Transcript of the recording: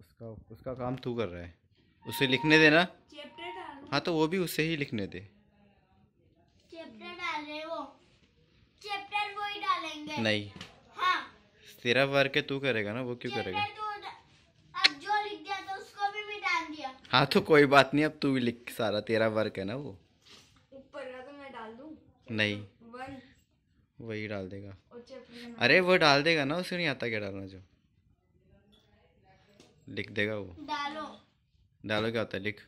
उसका उसका काम तू कर रहा है। उसे लिखने देना। चैप्टर डालो। हाँ तो वो भी उससे ही लिखने दे। चैप्टर डाल रहे वो। चैप्टर वो ही डालेंगे। नहीं। हाँ। तेरा वर्क है तू करेगा ना वो क्यों करेगा? तो अब जो लिख दिया था उसको भी मिटा दिया। हाँ तो कोई बात नहीं अब तू भी लिख सारा तेरा वर्क है ना वो। ऊपर का तो मैं डाल दूँ? नहीं। वही। डाल देगा। अरे वो डाल देगा ना उसे नहीं आता क्या डालना जो? लिख देगा वो। डालो। डालो क्या होता है? लिख।